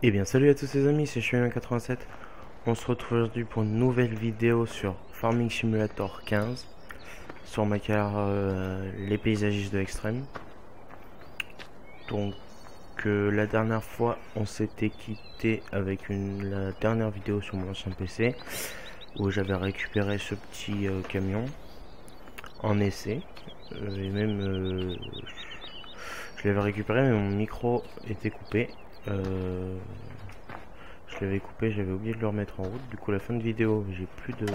Eh bien salut à tous les amis, c'est Chien87. On se retrouve aujourd'hui pour une nouvelle vidéo sur Farming Simulator 15 sur ma carrière euh, les paysagistes de l'extrême. Donc euh, la dernière fois on s'était quitté avec une, la dernière vidéo sur mon ancien PC où j'avais récupéré ce petit euh, camion en essai et même je l'avais récupéré mais mon micro était coupé euh, je l'avais coupé, j'avais oublié de le remettre en route. Du coup, la fin de vidéo, j'ai plus de.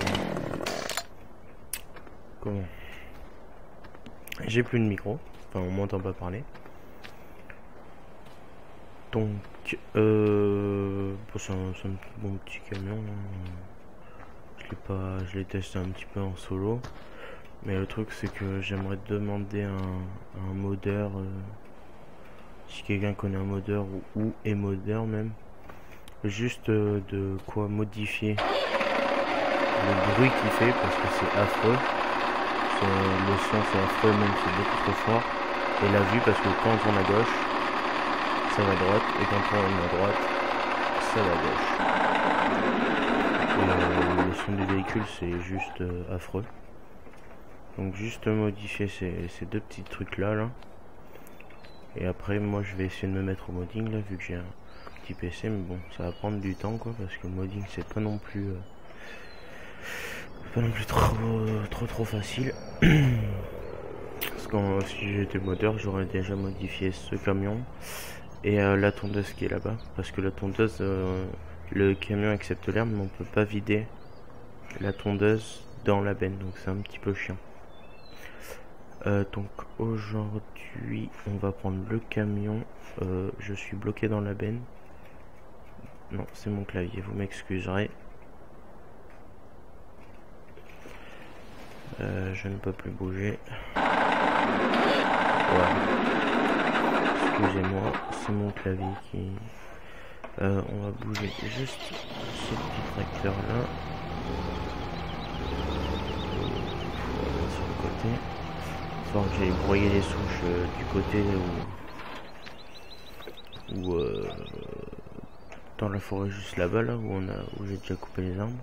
Comment? J'ai plus de micro. Enfin, on m'entend pas parler. Donc, euh, c'est un, bon petit camion. Je l'ai pas, je l'ai testé un petit peu en solo. Mais le truc, c'est que j'aimerais demander un, un modeur. Si quelqu'un connaît un modeur ou, est modeur même, juste euh, de quoi modifier le bruit qu'il fait parce que c'est affreux. Le son c'est affreux même c'est beaucoup trop fort. Et la vue parce que quand on tourne à gauche, ça va à droite et quand on tourne à droite, ça va à gauche. Euh, le son du véhicule c'est juste euh, affreux. Donc juste modifier ces, ces deux petits trucs là là. Et après, moi, je vais essayer de me mettre au modding, là, vu que j'ai un petit PC. Mais bon, ça va prendre du temps, quoi, parce que le modding, c'est pas non plus... Euh, pas non plus trop, trop, trop facile. parce que si j'étais modeur, j'aurais déjà modifié ce camion. Et euh, la tondeuse qui est là-bas. Parce que la tondeuse, euh, le camion accepte l'herbe, mais on peut pas vider la tondeuse dans la benne. Donc c'est un petit peu chiant. Euh, donc aujourd'hui on va prendre le camion. Euh, je suis bloqué dans la benne. Non c'est mon clavier vous m'excuserez. Euh, je ne peux plus bouger. Excusez-moi c'est mon clavier qui on va bouger juste ce petit tracteur là sur le côté donc j'ai broyé les souches euh, du côté où euh, dans la forêt juste là-bas là où on a où j'ai déjà coupé les arbres.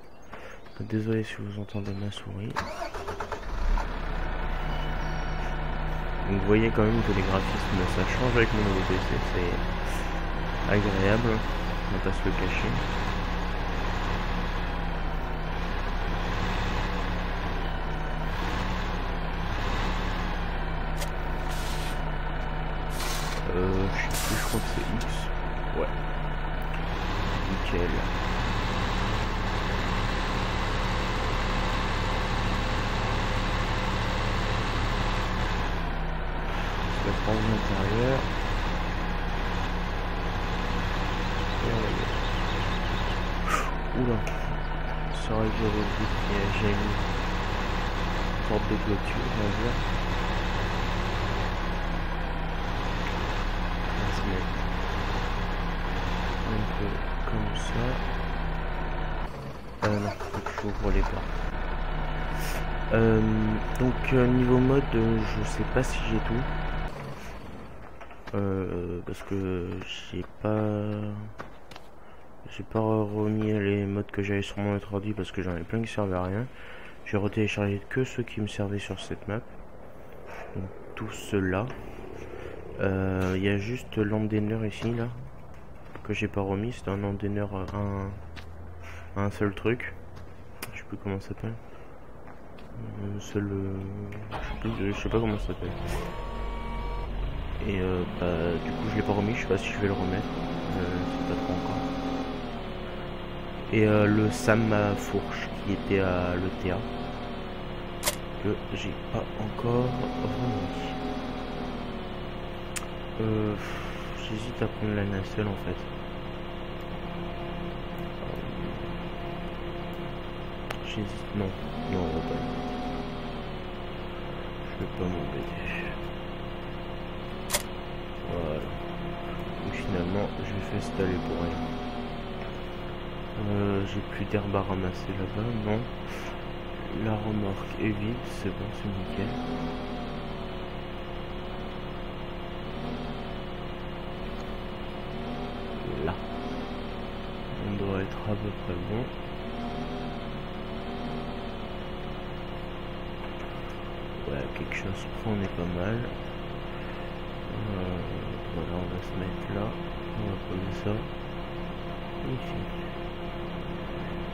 Désolé si vous entendez ma souris. Donc vous voyez quand même que les graphismes ça change avec mon nouveau PC, c'est agréable, on va pas se le cacher. Euh, je sais plus, je crois que c'est X. Ouais. Nickel. Va y aller. Oula. C'est vrai que j'avais vu qu'il y a une porte de clôture, on va dire. un peu comme ça. Euh, non, les portes. Euh, donc euh, niveau mode, je sais pas si j'ai tout. Euh, parce que j'ai pas j'ai pas remis les modes que j'avais sur mon autre ordi parce que j'en ai plein qui servaient à rien. J'ai retéléchargé que ceux qui me servaient sur cette map. Donc tout cela. Euh, il y a juste l'endainer ici là que j'ai pas remis. C'est un endainer un, un seul truc. Comment ça s'appelle. Un seul. Euh, je sais, pas comment ça s'appelle. Et euh, bah, du coup je l'ai pas remis. Je sais pas si je vais le remettre. c'est encore. Et le Sam fourche qui était à l'ETA que j'ai pas encore remis. Euh, J'hésite à prendre la nacelle en fait. Non, non, on va pas. Je vais pas m'embêter. Voilà. Et finalement, je vais installer pour rien. Euh, J'ai plus d'herbe à ramasser là-bas, non. La remorque est vide, c'est bon, c'est nickel. devrait être à peu près bon. Ouais, quelque chose on est pas mal. Euh, voilà, on va se mettre là. On va poser ça.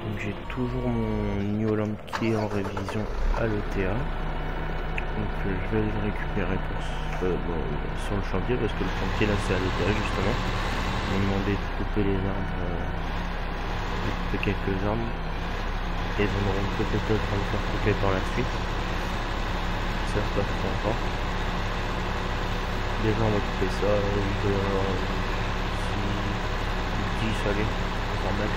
Donc j'ai toujours mon New qui est en révision à l'ETA. Donc je vais le récupérer pour sur le chantier parce que le chantier là c'est à l'ETA justement. Ils m'ont demandé de couper les arbres, euh, de couper quelques arbres. Et ils en auront peut-être d'autres à me faire couper par la suite. Ça pas encore. Déjà on va couper ça, euh, je vais avoir 10 allez, encore max.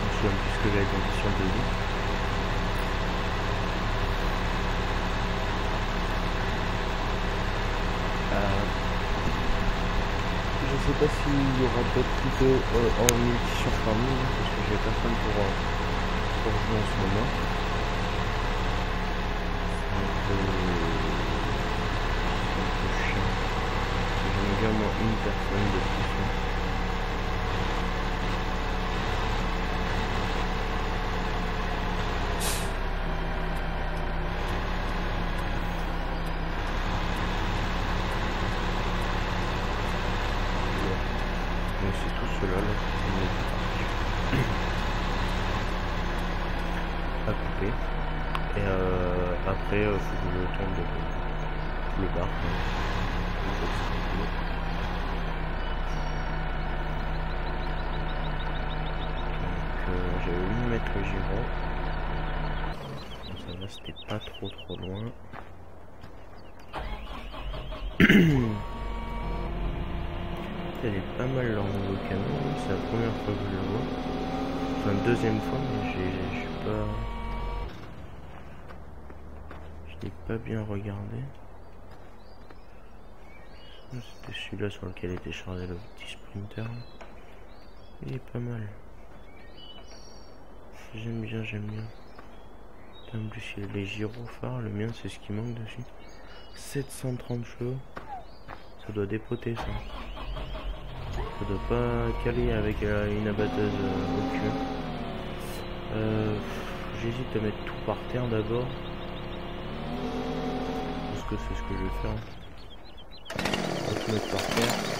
Je me souviens plus que j'avais condition de vie. Je sais pas s'il y aura d'autres tutos euh, en multi sur famille parce que j'ai personne pour, euh, pour jouer en ce moment. C'est un peu, c'est un peu chiant. J'aime bien moi une personne de plus. Elle est pas mal leur nouveau canon, c'est la première fois que je le vois. Enfin, deuxième fois, mais je pas. Je l'ai pas bien regardé. C'était celui-là sur lequel était chargé le petit sprinter. Il est pas mal. J'aime bien, j'aime bien. En plus, il y a les gyrophares. Le mien, c'est ce qui manque dessus. 730 chevaux. Ça doit dépoter ça. Ça doit pas caler avec euh, une abatteuse euh, au cul. Euh, J'hésite à mettre tout par terre d'abord. Parce que c'est ce que je vais faire. On va tout mettre par terre.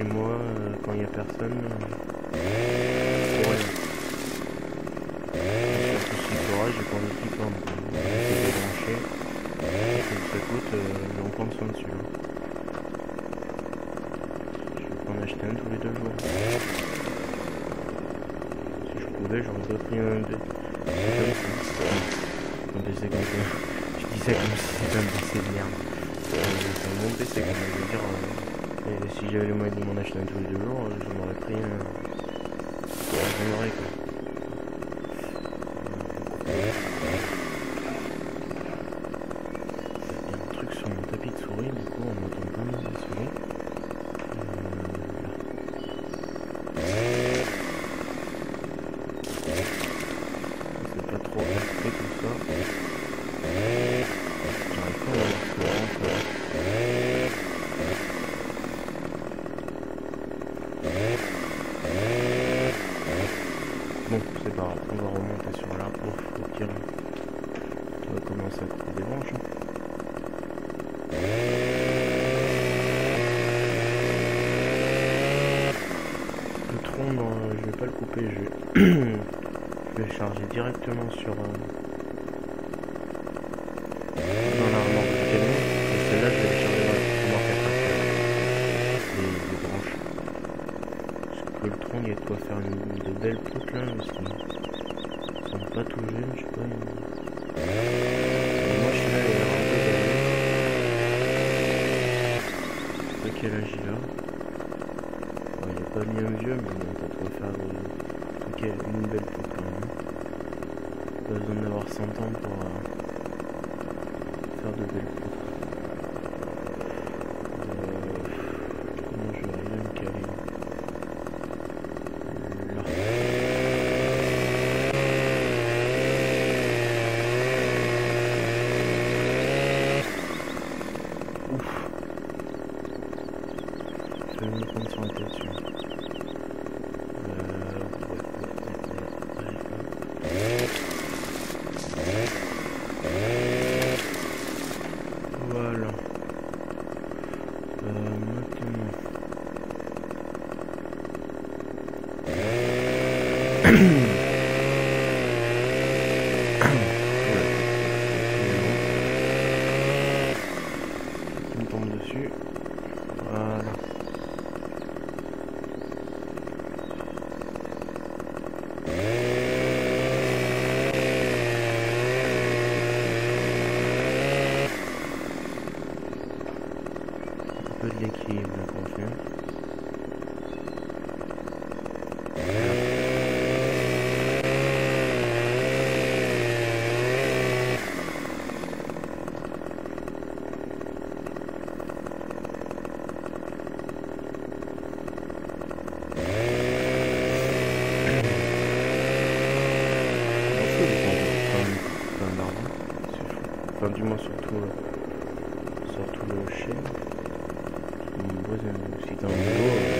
chez moi euh, quand il n'y a personne. Euh, si forage, j'ai pas envie qu'il branché. Donc ça coûte, je vais en prendre soin dessus. Hein. Je vais en acheter un tous les deux jours. Si je pouvais, j'aurais pris un. Un ça. Je dis ça comme un PC de merde c'est je veux dire. Si j'avais les moyens de m'en acheter un tous les deux jours, j'en aurais pris un. Il y a un truc sur mon tapis de souris, du coup on entend pas mal de souris. Euh, c'est pas trop fait tout ça. Bon, grave, on va remonter sur l'arbre. Au pire, on va commencer à couper des branches. Hein. Le tronc, non, je vais pas le couper, je vais, je vais le charger directement sur... Euh, il y a de quoi faire une, de belles poutres là, parce qu'ils sont pas tout jeunes, je sais pas. Et moi je suis là, il y a un peu Je pas quel âge il a. Il est pas vieux, mais bon, t'as de quoi faire de... okay, une belle poutre quand même. Pas besoin d'avoir 100 ans pour euh, faire de belles poutres. 全然その気持。我想走路。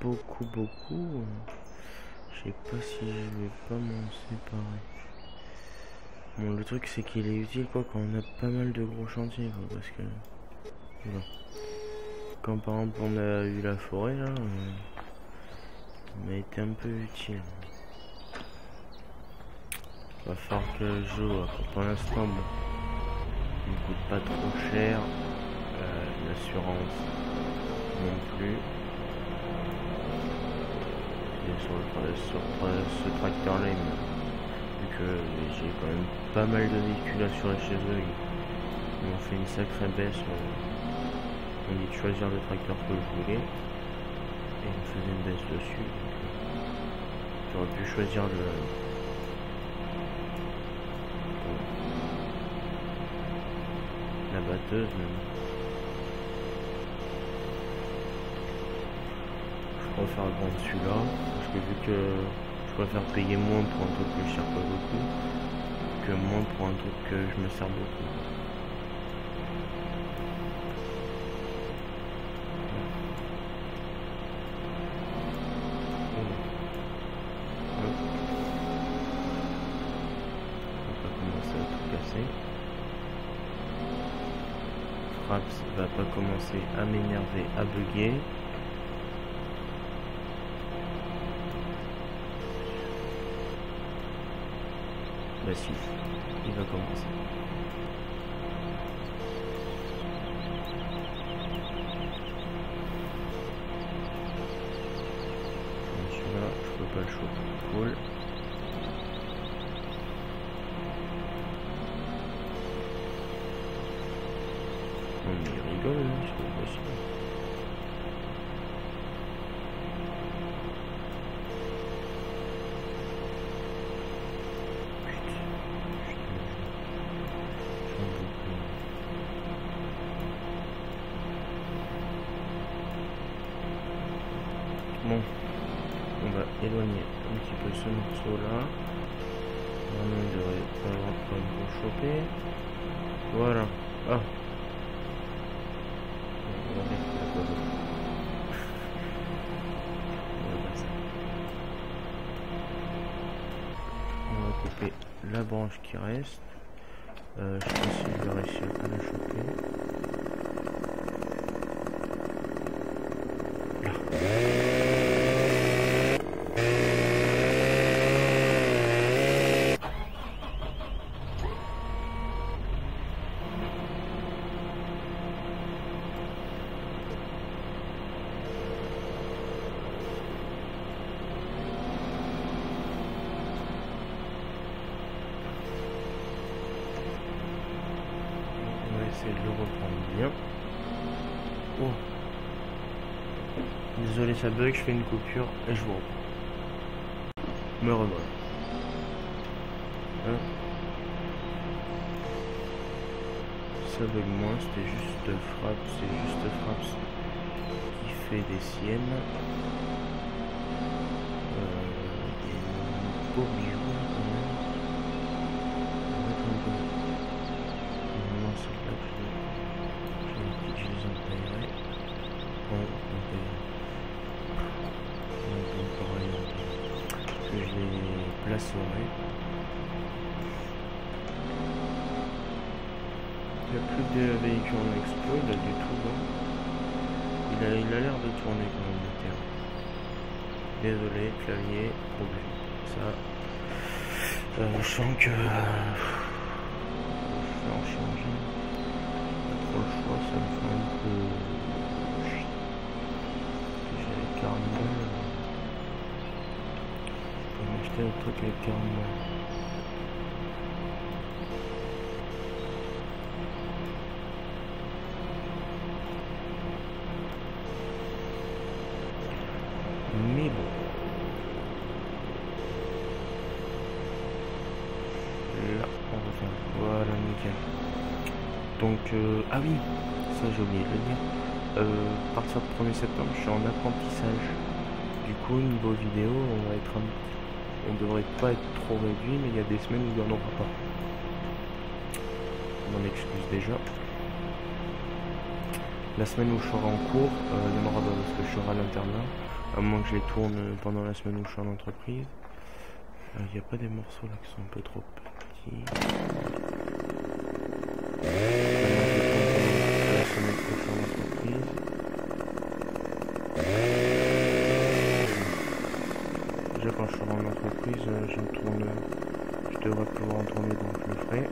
beaucoup, beaucoup. Je sais pas si je vais pas m'en séparer. Bon, le truc c'est qu'il est utile quoi quand on a pas mal de gros chantiers parce que. Quand par exemple on a eu la forêt là, euh, m'a été un peu utile. Va falloir que je joue. Pour l'instant, bon, il me coûte pas trop cher. Euh, L'assurance non plus. Sur, ce tracteur là vu que j'ai quand même pas mal de véhicules assurés chez eux. Ils m'ont fait une sacrée baisse on dit de choisir le tracteur que je voulais. Et ils me faisaient une baisse dessus. J'aurais pu choisir le... La batteuse, mais... préfère prendre celui-là, parce que vu que je préfère payer moins pour un truc que je sers beaucoup, que moins pour un truc que je me sers beaucoup. Va pas commencer à m'énerver, à bugger. Si, il va commencer. Celui-là, je peux pas le choper. Cool. Non mais il rigole, c'est pas possible. On va éloigner un petit peu ce morceau là. Il devrait pas avoir de problème pour choper. Voilà. Ah. On va couper la branche qui reste. Euh, je sais pas si je vais réussir à la choper. On va essayer de le reprendre bien. Oh. Désolé, ça bug, je fais une coupure et je vous reprends. Me revoilà. Hein? Ça bug moins, c'était juste frappe, c'est juste frappe qui fait des siennes. Euh, Il a l'air de tourner quand même le terrain. Désolé, clavier, problème. Ça, euh, je sens que euh, je vais en changer. Pas trop le choix, ça me fait un peu les 40 balles. Je peux m'acheter un truc avec 40 balles. Euh, ah oui, ça j'ai oublié de le dire. Euh, à partir du 1er septembre, je suis en apprentissage. Du coup, niveau vidéo, on va être un... On devrait pas être trop réduit, mais il y a des semaines où il n'y en aura pas. M'en excuse déjà. La semaine où je serai en cours, euh, il y en aura pas parce que je serai à l'internat. À moins que je les tourne pendant la semaine où je suis en entreprise. Euh, Il n'y a pas des morceaux là qui sont un peu trop petits. Déjà quand je serai en entreprise, euh, je tourne. Je devrais pouvoir en tourner donc je le ferai.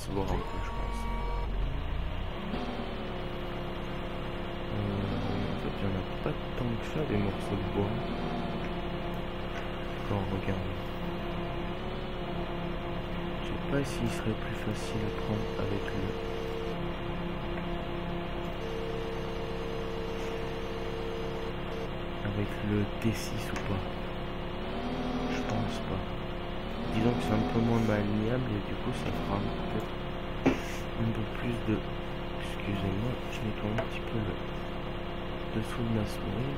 Euh, il n'y en a pas tant que ça, des morceaux de bois. Quand on regarde. Je sais pas s'il serait plus facile à prendre avec le avec le T6 ou pas Je pense pas. Disons que c'est un peu moins maniable et du coup ça fera peut-être un peu plus de... Excusez-moi, je nettoie un petit peu le dessous de ma souris.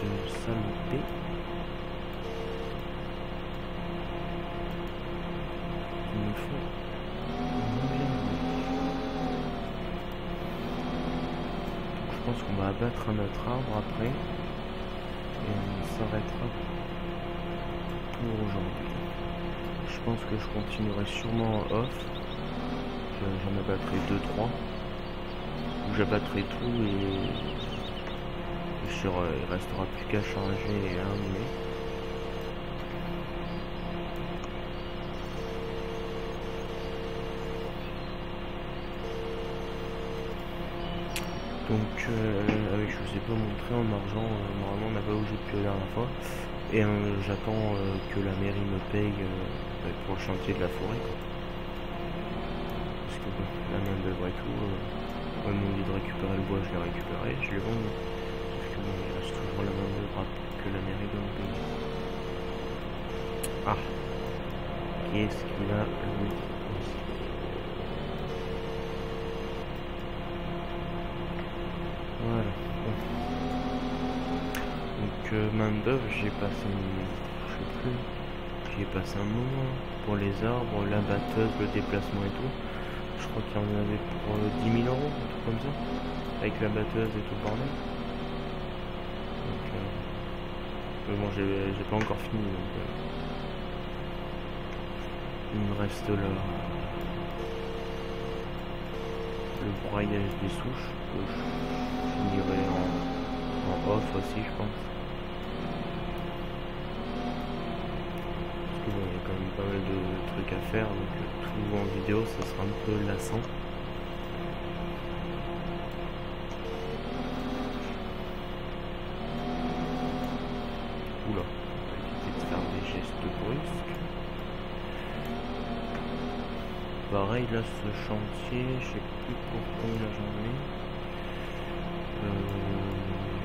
de saleté. Il me faut je pense qu'on va abattre un autre arbre après. S'arrêtera pour aujourd'hui. Je pense que je continuerai sûrement en off. J'en abattrai 2-3. Où j'abattrai tout et il restera plus qu'à changer et à. Donc, euh, je vous ai pas montré en argent, euh, normalement on n'a pas bougé depuis la dernière fois. Et euh, j'attends euh, que la mairie me paye bah, pour le chantier de la forêt. Parce que la main d'œuvre et tout, on m'a dit de récupérer le bois, je l'ai récupéré, je l'ai vendu. Parce que bon, il reste toujours la main d'œuvre que la mairie doit me payer. Ah Qu'est-ce qu'il a Voilà. Main d'œuvre, j'ai passé, je sais plus, j'ai passé un moment pour les arbres, la batteuse, le déplacement et tout. Je crois qu'il y en avait pour 10 euh, 000 euros, un truc comme ça, avec la batteuse et tout bordel. Donc, euh, mais bon, j'ai pas encore fini. Donc, euh, il me reste le broyage des souches que je finirai en, en off aussi je pense parce que bon il y a quand même pas mal de trucs à faire donc tout en vidéo ça sera un peu lassant oula éviter de faire des gestes brusques Pareil, là, ce chantier, je sais plus pour combien j'en ai. Euh,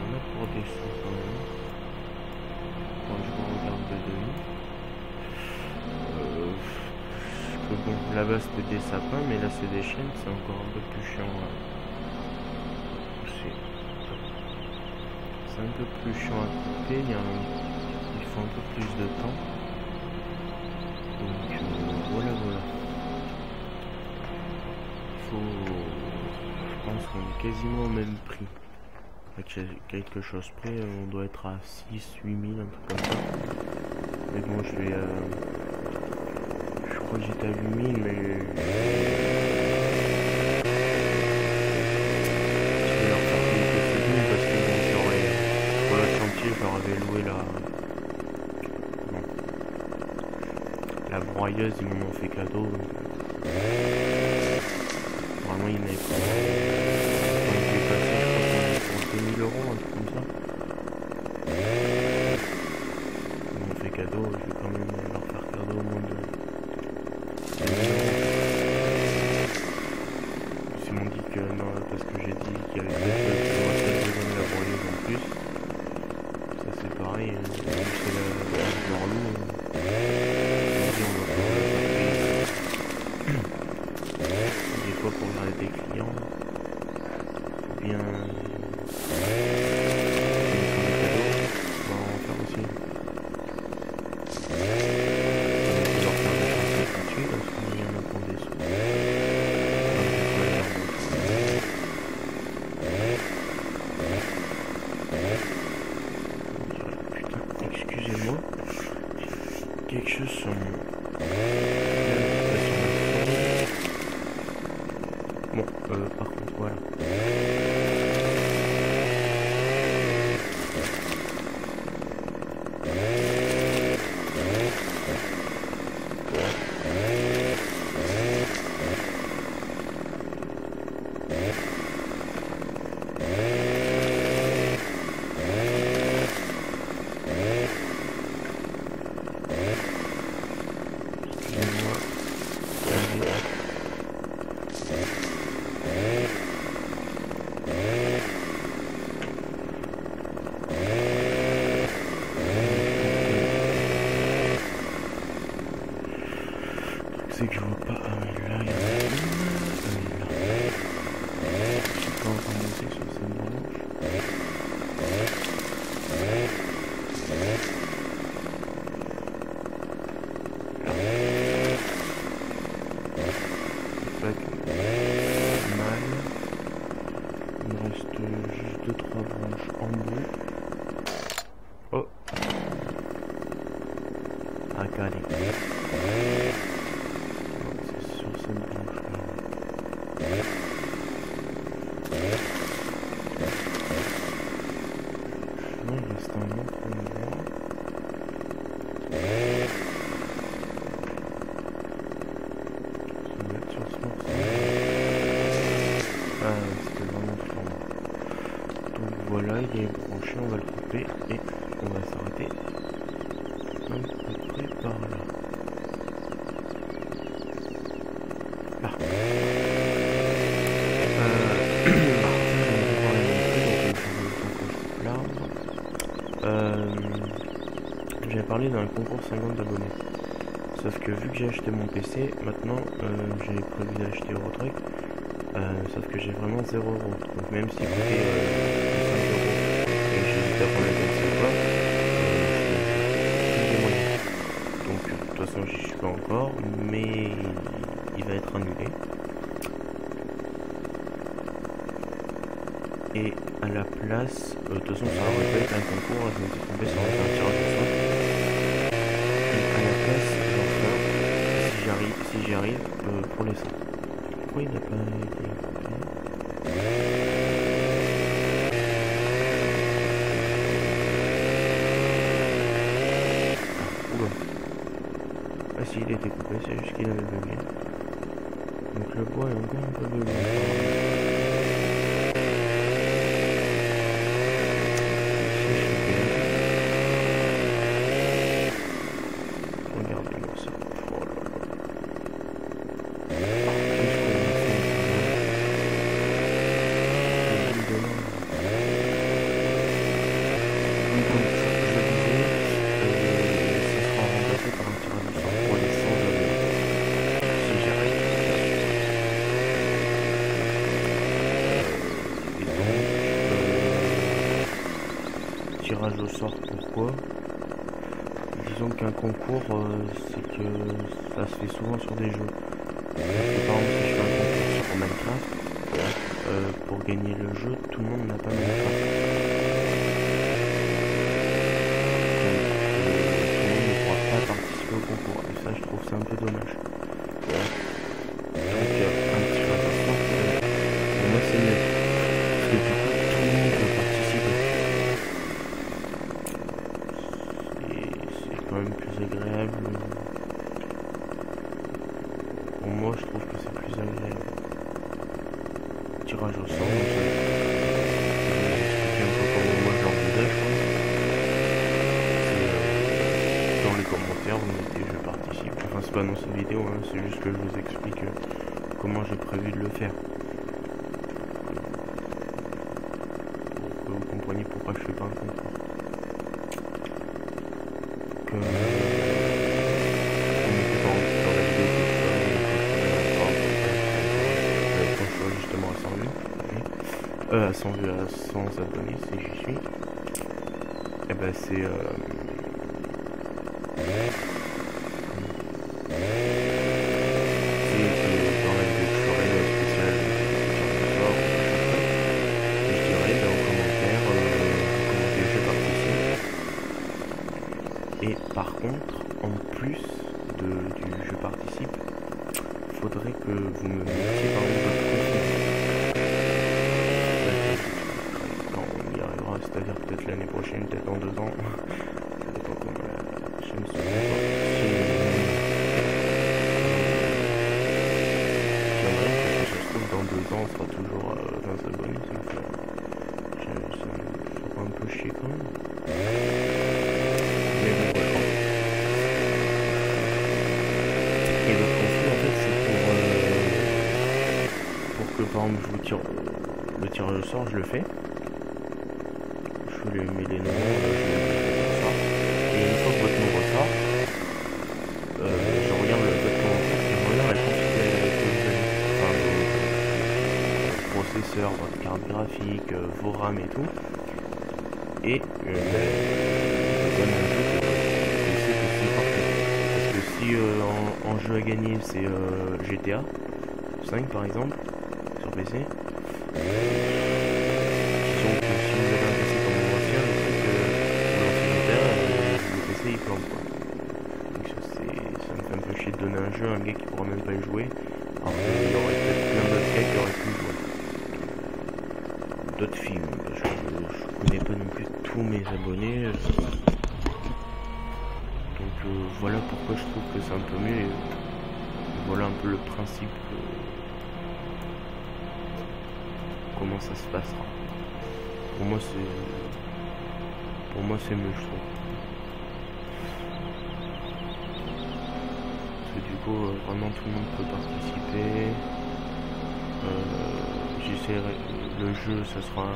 on a pour des sous quand même. Quand je regarde de demi. Euh, que bon, là-bas c'était des sapins, mais là c'est des chaînes, c'est encore un peu plus chiant à pousser. C'est un peu plus chiant à couper, il, il faut un peu plus de temps. Donc euh, voilà, voilà je pense qu'on est quasiment au même prix. Quelque chose près, on doit être à 6, 8 000, un truc comme ça. Mais bon, je vais. Euh, crois que j'étais à 8 000, mais. Je vais leur parce que j'aurais. Chantier, je leur loué la. La broyeuse, ils m'en ont fait cadeau. Normalement, il n'avait pas. Passé, je crois qu'on est pour 2000 euros, un truc comme ça. Ils m'ont fait cadeau, il est branché, on va le couper et on va s'arrêter à peu près par là. Là. Euh, J'avais parlé d'un concours 50 abonnés. Sauf que vu que j'ai acheté mon PC, maintenant euh, j'ai prévu d'acheter Eurotruck. Euh, sauf que j'ai vraiment 0 euros. Donc même si vous coûtait euh, 5 euros prendre la. Donc de toute façon j'y suis pas encore, mais il va être annulé. Et à la place, euh, de toute façon ça aurait pas été un concours, je me suis trompé, ça un tirage au. Et à la place, si j'arrive, si j'y arrive, euh, pour les 100. Pourquoi il n'a pas été coupé Ah, oula. Ah si, il était coupé, c'est juste qu'il avait bugué. Donc le bois est encore un peu bugué. Regardez-moi ça. Oh là là. Ah, qu'est-ce qu'on a fait, ce boule de lin. Donc, comme je je le disais, euh, ça sera remplacé par un tirage au sort pour les 100 abonnés. Si j'y arrive, bien sûr. Euh, et donc, euh, tirage au sort pourquoi? Disons qu'un concours, euh, c'est que ça se fait souvent sur des jeux. Par exemple, si je fais un concours sur Minecraft, euh, pour gagner le jeu, tout le monde n'a pas Minecraft. Euh, au concours. Et ça, je trouve ça un peu dommage. Donc, euh, un tirage au sort, euh, pour moi, c'est mieux. Parce que du coup, tout le monde peut participer. Et c'est quand même plus agréable. Pour moi, je trouve que c'est plus agréable. Tirage au sort, moi, ça- je vais vous expliquer un peu comment moi je l'envisage. quoi. C'est, euh, Dans les commentaires, vous mettez je participe. Enfin, c'est pas dans cette vidéo, hein, c'est juste que je vous explique euh, comment j'ai prévu de le faire. Vous compreniez pourquoi je fais pas un concours. Que justement à 100 vues. oui. Euh, à 100 vues, à 100 abonnés, si j'y suis. Et ben c'est... Euh, c'est que dans la vidéo que je ferai euh, spéciale sur le sport, je dirais ben, en commentaire, euh, commenter je participe. Et par contre, en plus de, du je participe, faudrait que vous me mettiez par exemple votre compte chaîne peut-être dans deux ans. la chaîne se dans deux ans, on sera toujours à 20 abonnés, ça me fait, ça me Et le conflit, en fait, c'est pour, euh, que, par exemple, je vous tire le tirage au sort, je le fais. Je lui mets les noms, je les mets. Et une fois que votre nom ressort, euh, je regarde le, et je regarde la. Enfin, votre processeur, votre carte graphique, euh, vos RAM et tout. Et euh. Parce que si euh, en, en, jeu à gagner c'est euh, GTA 5 par exemple, sur PC, si vous avez un PC comme mon ancien, le truc que vous lancez GTA, le PC il plante ça, me fait un peu chier de donner un jeu à un gars qui pourra même pas y jouer. Alors qu'il y aurait peut-être plein d'autres gars qui auraient pu jouer. D'autres films, connais pas non plus tous mes abonnés. Donc euh, voilà pourquoi je trouve que c'est un peu mieux. Et, voilà un peu le principe. comment ça se passera. Pour moi c'est pour moi c'est mieux je trouve. Parce que du coup euh, vraiment tout le monde peut participer. Euh, J'essaierai le jeu ce sera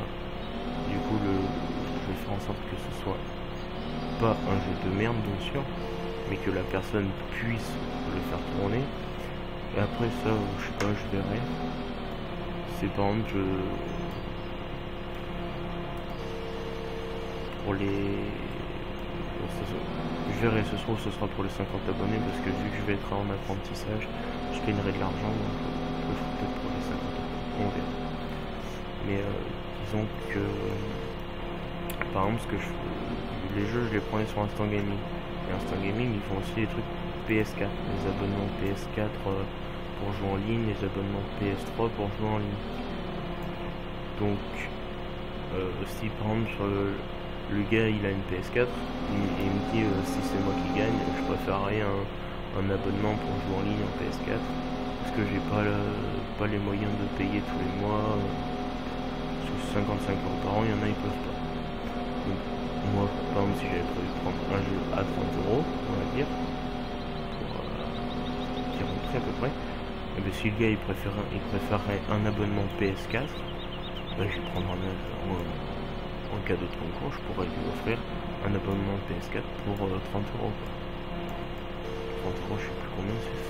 le je vais faire en sorte que ce soit pas un jeu de merde bien sûr mais que la personne puisse le faire tourner. Et après ça je sais pas je verrai. C'est par exemple je pour les je verrai ce soir ce sera pour les 50 abonnés parce que vu que je vais être en apprentissage je gagnerai de l'argent donc ferai peut-être pour les 50 abonnés. On verra. Mais euh, disons que par exemple ce que je les jeux je les prenais sur Instant Gaming. Et Instant Gaming ils font aussi des trucs PS4 les abonnements PS4 euh, pour jouer en ligne les abonnements PS3 pour jouer en ligne. Donc euh, si par exemple sur le, gars il a une PS4 et, il me dit euh, si c'est moi qui gagne je préférerais un, un, abonnement pour jouer en ligne en PS4 parce que j'ai pas, pas les moyens de payer tous les mois 55 euros par an, il y en a ils peuvent pas. Par exemple, si j'avais prévu de prendre un jeu à 30 euros, on va dire, pour euh, qui rentrait à peu près, et bien si le gars il préférait, il préférerait un abonnement PS4, ben, je vais prendre un, en, en de concours, je pourrais lui offrir un abonnement PS4 pour euh, 30 euros. 30 euros, je sais plus combien c'est,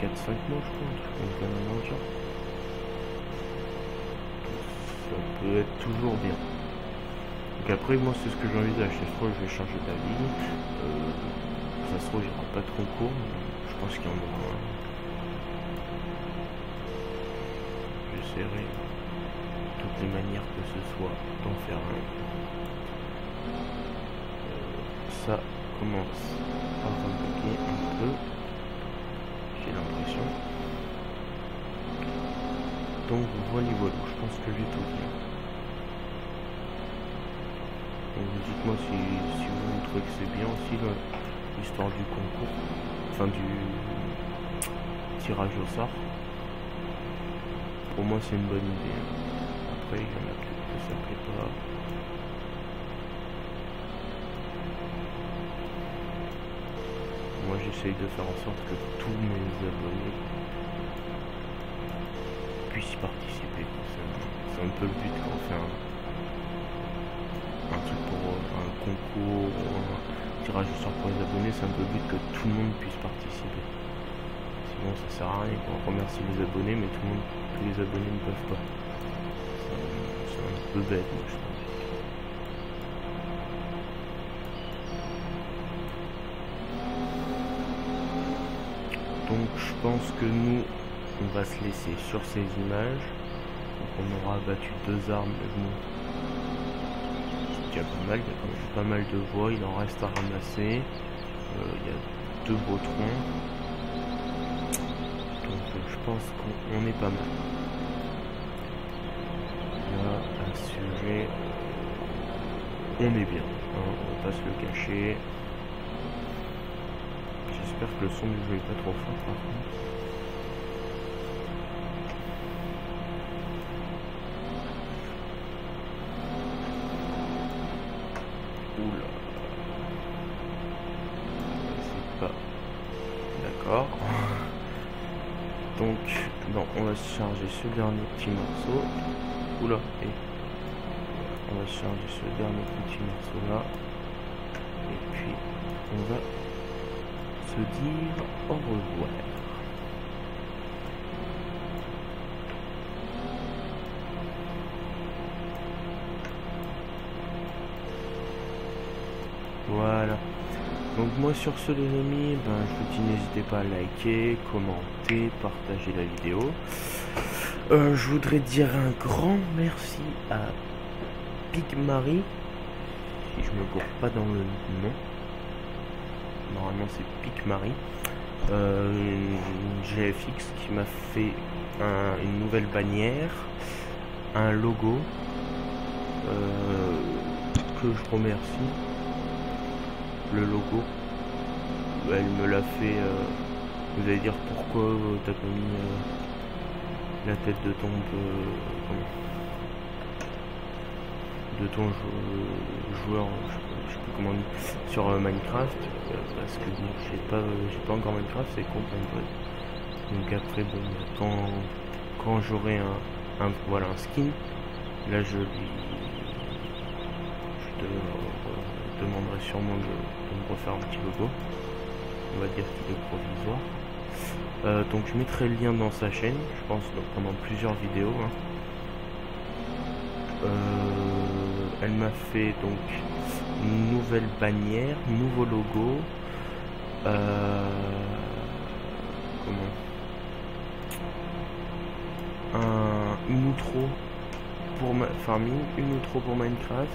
4-5 mois, je ça, ça peut être toujours bien. Donc après, moi, c'est ce que j'envisage. C'est soit je vais changer d'avis, euh, ça se trouve, il n'y aura pas de concours. Je pense qu'il y en aura un. J'essaierai toutes les manières que ce soit d'en faire un. Euh, ça commence à bugger un peu. J'ai l'impression. Donc voilà, voilà, je pense que j'ai tout dit. Donc dites-moi si, vous trouvez que c'est bien aussi l'histoire du concours, enfin du tirage au sort. Pour moi c'est une bonne idée. Après il y en a peut-être que ça pas. Moi j'essaye de faire en sorte que tous mes abonnés puissent participer. C'est un peu le but quand on un, pour un concours ou un tirage au sort pour les abonnés, c'est un peu le but que tout le monde puisse participer. Sinon ça sert à rien, on remercie les abonnés, mais tout le monde, tous les abonnés ne peuvent pas. C'est un peu bête moi je trouve. Donc je pense que nous on va se laisser sur ces images. Donc on aura abattu deux armes, pas mal, il y a quand même pas mal de voix, il en reste à ramasser. Euh, il y a deux beaux troncs. Donc euh, je pense qu'on est pas mal. Là, un sujet on est bien. Hein, on va pas se le cacher. J'espère que le son du jeu est pas trop fort par contre. Oula. C'est pas... D'accord. Donc, charger ce dernier petit morceau. Oula, et on va charger ce dernier petit morceau là. Et puis, on va se dire au revoir. Voilà. Donc moi sur ce les amis, ben, je vous dis n'hésitez pas à liker, commenter, partager la vidéo. Euh, je voudrais dire un grand merci à Pigmarie, si je me gourre pas dans le nom. Normalement c'est Pigmarie. Euh, une GFX qui m'a fait une nouvelle bannière, un logo euh, que je remercie. Le logo, elle me l'a fait. Euh, vous allez dire pourquoi t'as pas mis la tête de ton de ton joueur, je sais plus comment sur euh, Minecraft, euh, parce que j'ai pas, j'ai pas encore Minecraft, c'est con Donc après, bon, quand, quand j'aurai un, un, voilà, un skin, là je lui, sûrement de, me refaire un petit logo. On va dire qu'il est provisoire. Euh, donc je mettrai le lien dans sa chaîne, je pense pendant plusieurs vidéos. Hein. Euh, elle m'a fait donc une nouvelle bannière, nouveau logo. Euh, comment? Un, Une outro pour ma farming, une outro pour Minecraft,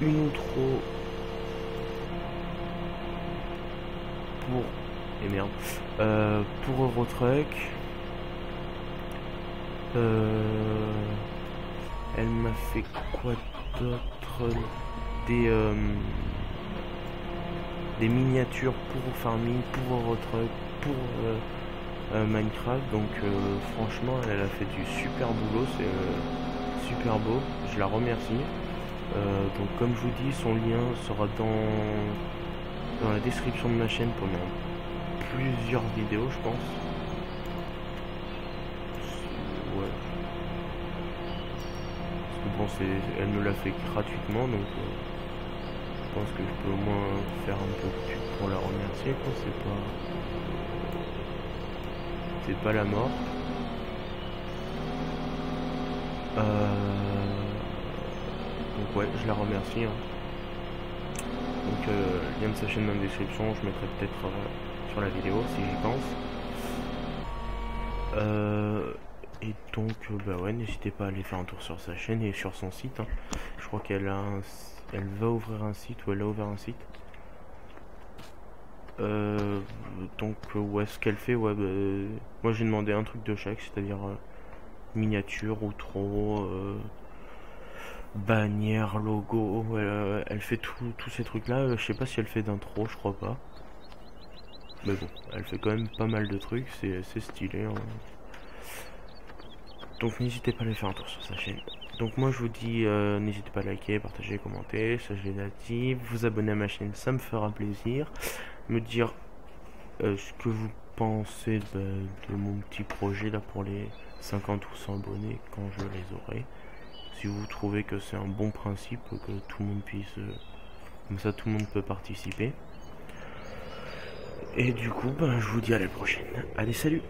une outro pour et merde euh, pour Eurotruck euh, elle m'a fait quoi d'autre des euh, des miniatures pour farming pour Eurotruck pour Minecraft. Donc franchement elle, a fait du super boulot c'est super beau. Je la remercie. Donc comme je vous dis son lien sera dans dans la description de ma chaîne pendant plusieurs vidéos, je pense. Ouais. Bon, c'est, elle me l'a fait gratuitement, donc euh, je pense que je peux au moins faire un peu de pub pour la remercier, quoi. C'est pas, c'est pas la mort. Euh, donc ouais, je la remercie. Hein. Donc euh, lien de sa chaîne dans la description, je mettrai peut-être la vidéo si j'y pense. Euh, et donc, euh, bah ouais, n'hésitez pas à aller faire un tour sur sa chaîne et sur son site. Hein. Je crois qu'elle a elle va ouvrir un site ou elle a ouvert un site. Euh, donc, ouais, ce qu'elle fait, ouais, bah, moi j'ai demandé un truc de chaque, c'est-à-dire miniature, outro, bannière, logo. elle fait tous ces trucs-là. Je sais pas si elle fait d'intro, je crois pas. Mais bon, elle fait quand même pas mal de trucs, c'est stylé. Hein. Donc n'hésitez pas à aller faire un tour sur sa chaîne. Donc moi je vous dis, euh, n'hésitez pas à liker, partager, commenter, ça je l'ai dit, vous abonner à ma chaîne, ça me fera plaisir. Me dire euh, ce que vous pensez de, mon petit projet là pour les 50 ou 100 abonnés quand je les aurai. Vous trouvez que c'est un bon principe, que tout le monde puisse... Euh, comme ça tout le monde peut participer. Et du coup, ben, je vous dis à la prochaine. Allez, salut